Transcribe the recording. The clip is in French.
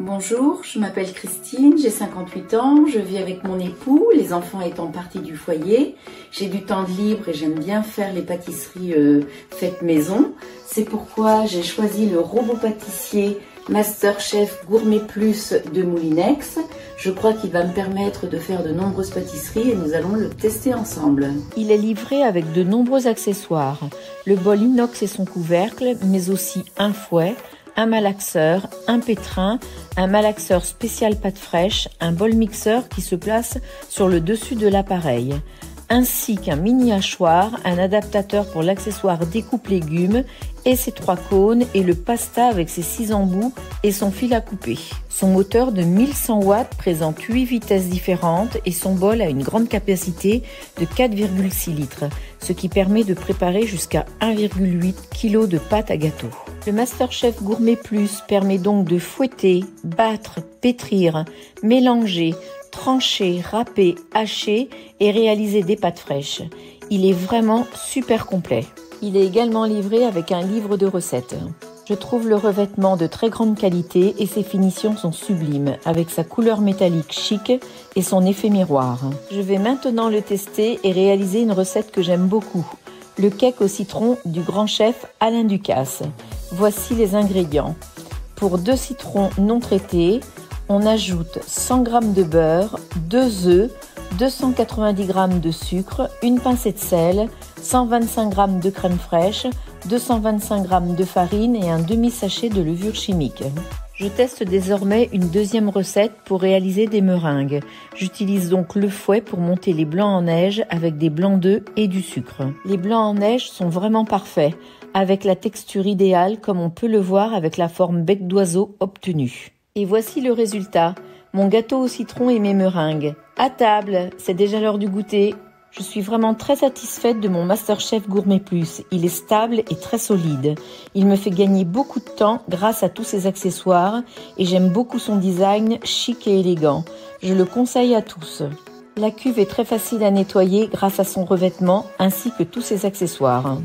Bonjour, je m'appelle Christine, j'ai 58 ans, je vis avec mon époux, les enfants étant partis du foyer. J'ai du temps de libre et j'aime bien faire les pâtisseries euh, faites maison. C'est pourquoi j'ai choisi le robot pâtissier Masterchef Gourmet Plus de Moulinex. Je crois qu'il va me permettre de faire de nombreuses pâtisseries et nous allons le tester ensemble. Il est livré avec de nombreux accessoires. Le bol inox et son couvercle, mais aussi un fouet, un malaxeur, un pétrin, un malaxeur spécial pâte fraîche, un bol mixeur qui se place sur le dessus de l'appareil, ainsi qu'un mini hachoir, un adaptateur pour l'accessoire découpe légumes et ses trois cônes et le pasta avec ses six embouts et son fil à couper. Son moteur de 1100 watts présente 8 vitesses différentes et son bol a une grande capacité de 4,6 litres, ce qui permet de préparer jusqu'à 1,8 kg de pâte à gâteau. Le MasterChef Gourmet Plus permet donc de fouetter, battre, pétrir, mélanger, trancher, râper, hacher et réaliser des pâtes fraîches. Il est vraiment super complet. Il est également livré avec un livre de recettes. Je trouve le revêtement de très grande qualité et ses finitions sont sublimes, avec sa couleur métallique chic et son effet miroir. Je vais maintenant le tester et réaliser une recette que j'aime beaucoup, le cake au citron du grand chef Alain Ducasse. Voici les ingrédients. Pour deux citrons non traités, on ajoute 100 g de beurre, 2 œufs, 290 g de sucre, une pincée de sel, 125 g de crème fraîche, 225 g de farine et un demi-sachet de levure chimique. Je teste désormais une deuxième recette pour réaliser des meringues. J'utilise donc le fouet pour monter les blancs en neige avec des blancs d'œufs et du sucre. Les blancs en neige sont vraiment parfaits, avec la texture idéale comme on peut le voir avec la forme bec d'oiseau obtenue. Et voici le résultat. Mon gâteau au citron et mes meringues. À table, c'est déjà l'heure du goûter. Je suis vraiment très satisfaite de mon Masterchef Gourmet Plus. Il est stable et très solide. Il me fait gagner beaucoup de temps grâce à tous ses accessoires et j'aime beaucoup son design chic et élégant. Je le conseille à tous. La cuve est très facile à nettoyer grâce à son revêtement ainsi que tous ses accessoires.